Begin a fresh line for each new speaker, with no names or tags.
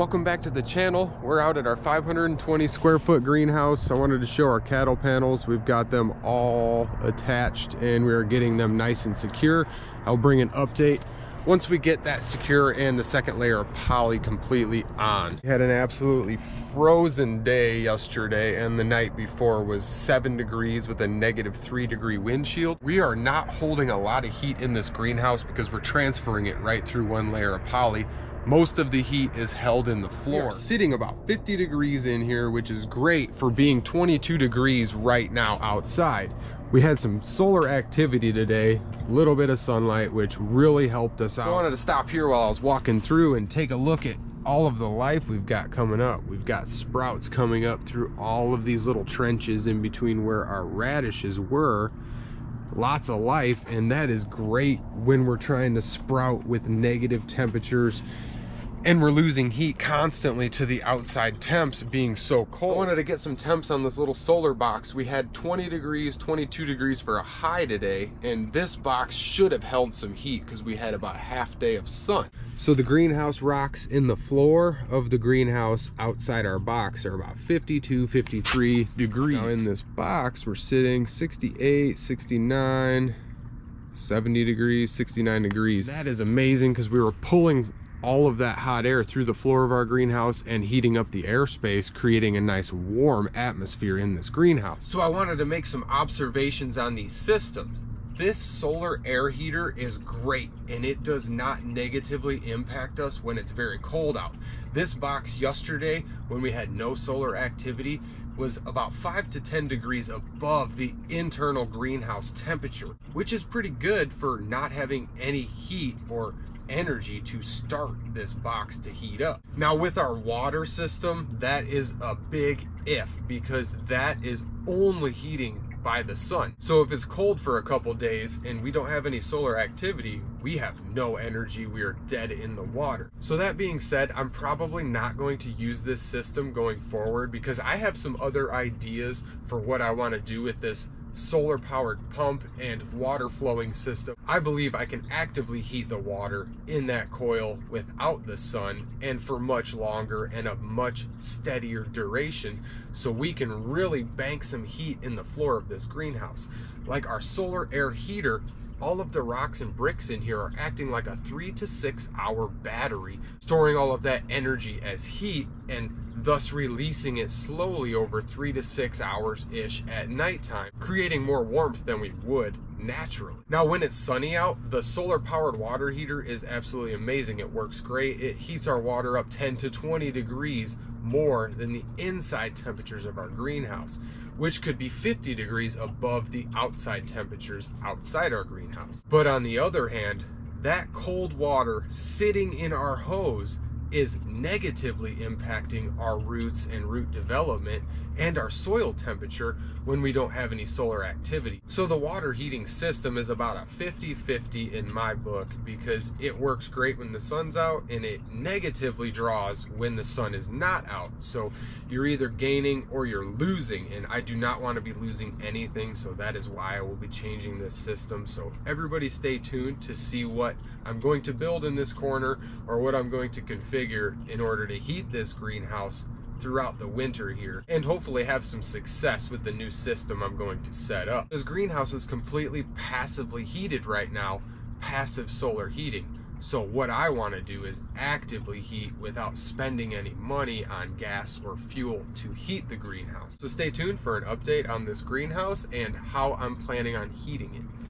Welcome back to the channel. We're out at our 520 square foot greenhouse. I wanted to show our cattle panels. We've got them all attached and we are getting them nice and secure. I'll bring an update once we get that secure and the second layer of poly completely on. We had an absolutely frozen day yesterday and the night before was seven degrees with a negative three degree wind chill. We are not holding a lot of heat in this greenhouse because we're transferring it right through one layer of poly most of the heat is held in the floor. sitting about 50 degrees in here, which is great for being 22 degrees right now outside. We had some solar activity today, a little bit of sunlight, which really helped us out. So I wanted to stop here while I was walking through and take a look at all of the life we've got coming up. We've got sprouts coming up through all of these little trenches in between where our radishes were lots of life and that is great when we're trying to sprout with negative temperatures and we're losing heat constantly to the outside temps being so cold. I wanted to get some temps on this little solar box. We had 20 degrees, 22 degrees for a high today, and this box should have held some heat because we had about half day of sun. So the greenhouse rocks in the floor of the greenhouse outside our box are about 52, 53 degrees. Now in this box, we're sitting 68, 69, 70 degrees, 69 degrees. That is amazing because we were pulling all of that hot air through the floor of our greenhouse and heating up the airspace, creating a nice warm atmosphere in this greenhouse. So I wanted to make some observations on these systems. This solar air heater is great and it does not negatively impact us when it's very cold out. This box yesterday, when we had no solar activity, was about 5 to 10 degrees above the internal greenhouse temperature, which is pretty good for not having any heat or energy to start this box to heat up. Now with our water system, that is a big if because that is only heating by the sun. So if it's cold for a couple days and we don't have any solar activity, we have no energy, we are dead in the water. So that being said, I'm probably not going to use this system going forward because I have some other ideas for what I want to do with this solar powered pump and water flowing system, I believe I can actively heat the water in that coil without the sun and for much longer and a much steadier duration so we can really bank some heat in the floor of this greenhouse. Like our solar air heater, all of the rocks and bricks in here are acting like a three to six hour battery, storing all of that energy as heat and thus releasing it slowly over three to six hours ish at nighttime, creating more warmth than we would naturally. Now when it's sunny out, the solar powered water heater is absolutely amazing. It works great. It heats our water up 10 to 20 degrees more than the inside temperatures of our greenhouse, which could be 50 degrees above the outside temperatures outside our greenhouse. But on the other hand, that cold water sitting in our hose is negatively impacting our roots and root development and our soil temperature when we don't have any solar activity. So the water heating system is about a 50-50 in my book because it works great when the sun's out and it negatively draws when the sun is not out. So you're either gaining or you're losing and I do not want to be losing anything so that is why I will be changing this system. So everybody stay tuned to see what I'm going to build in this corner or what I'm going to configure in order to heat this greenhouse throughout the winter here and hopefully have some success with the new system I'm going to set up. This greenhouse is completely passively heated right now, passive solar heating. So what I want to do is actively heat without spending any money on gas or fuel to heat the greenhouse. So stay tuned for an update on this greenhouse and how I'm planning on heating it.